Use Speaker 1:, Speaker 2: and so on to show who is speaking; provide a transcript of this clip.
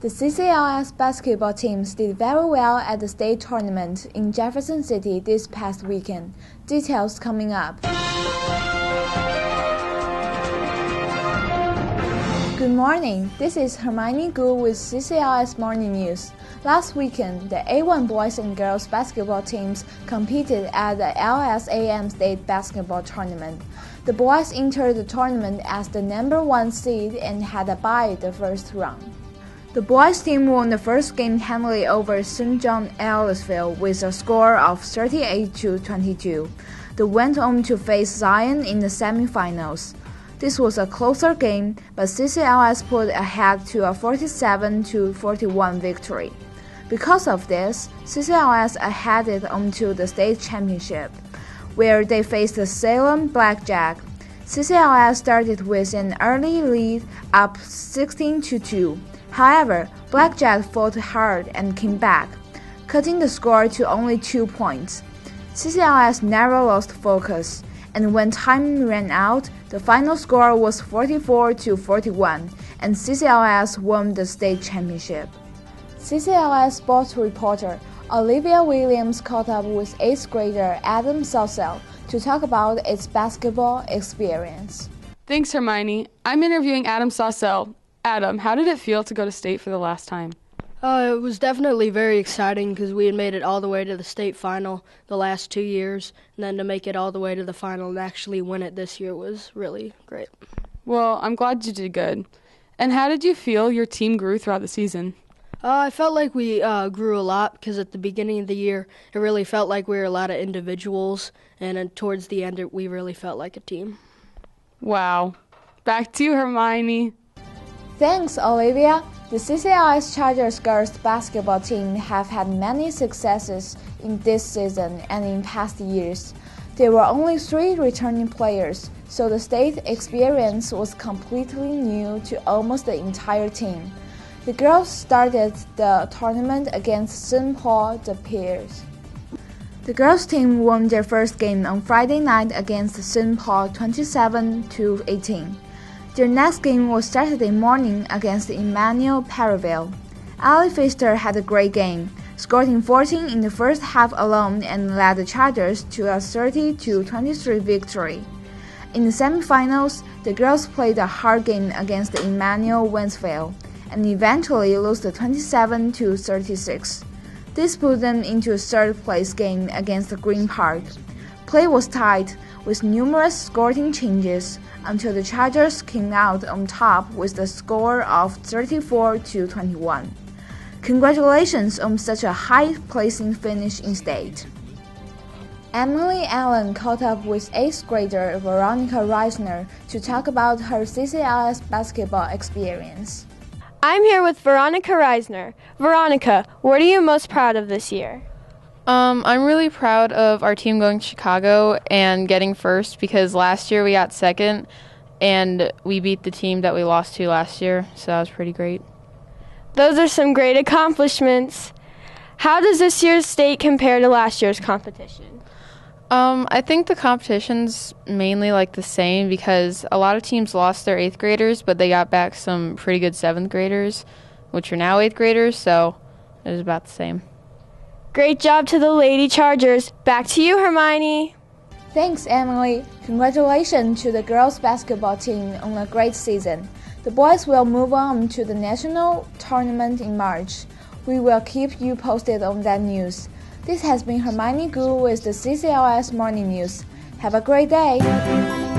Speaker 1: The CCLS basketball teams did very well at the state tournament in Jefferson City this past weekend. Details coming up. Good morning. This is Hermione Gu with CCLS Morning News. Last weekend, the A1 boys and girls basketball teams competed at the LSAM state basketball tournament. The boys entered the tournament as the number one seed and had a bye the first round. The boys team won the first game handily over St. John Ellisville with a score of 38 to 22. They went on to face Zion in the semifinals. This was a closer game, but CCLS put ahead to a 47 to 41 victory. Because of this, CCLS headed on to the state championship, where they faced the Salem Blackjack. CCLS started with an early lead, up 16 to 2. However, Blackjack fought hard and came back, cutting the score to only two points. CCLS never lost focus, and when time ran out, the final score was 44 to 41, and CCLS won the state championship. CCLS sports reporter Olivia Williams caught up with 8th grader Adam Southell to talk about its basketball experience.
Speaker 2: Thanks, Hermione. I'm interviewing Adam Saucell, Adam, how did it feel to go to state for the last time?
Speaker 3: Uh, it was definitely very exciting because we had made it all the way to the state final the last two years, and then to make it all the way to the final and actually win it this year was really great.
Speaker 2: Well, I'm glad you did good. And how did you feel your team grew throughout the season?
Speaker 3: Uh, I felt like we uh, grew a lot because at the beginning of the year, it really felt like we were a lot of individuals, and then towards the end, we really felt like a team.
Speaker 2: Wow. Back to you, Hermione.
Speaker 1: Thanks, Olivia. The CCLS Chargers girls basketball team have had many successes in this season and in past years. There were only three returning players, so the state experience was completely new to almost the entire team. The girls started the tournament against St. Paul Des Peres. The girls team won their first game on Friday night against St. Paul 27 to 18. Their next game was Saturday morning against Immanuel Perryville. Ali Pfister had a great game, scoring 14 in the first half alone and led the Chargers to a 30 23 victory. In the semifinals, the girls played a hard game against Immanuel Wentzville and eventually lost 27 36. This put them into a third place game against Green Park. Play was tight with numerous scoring changes until the Chargers came out on top with a score of 34 to 21. Congratulations on such a high placing finish in state. Emily Allen caught up with 8th grader Veronica Reisner to talk about her CCLS basketball experience.
Speaker 4: I'm here with Veronica Reisner. Veronica, what are you most proud of this year?
Speaker 5: Um, I'm really proud of our team going to Chicago and getting first because last year we got second and we beat the team that we lost to last year, so that was pretty great.
Speaker 4: Those are some great accomplishments. How does this year's state compare to last year's competition?
Speaker 5: Um, I think the competition's mainly like the same because a lot of teams lost their eighth graders, but they got back some pretty good seventh graders, which are now eighth graders, so it was about the same.
Speaker 4: Great job to the Lady Chargers. Back to you, Hermione.
Speaker 1: Thanks, Emily. Congratulations to the girls basketball team on a great season. The boys will move on to the national tournament in March. We will keep you posted on that news. This has been Hermione Gu with the CCLS Morning News. Have a great day.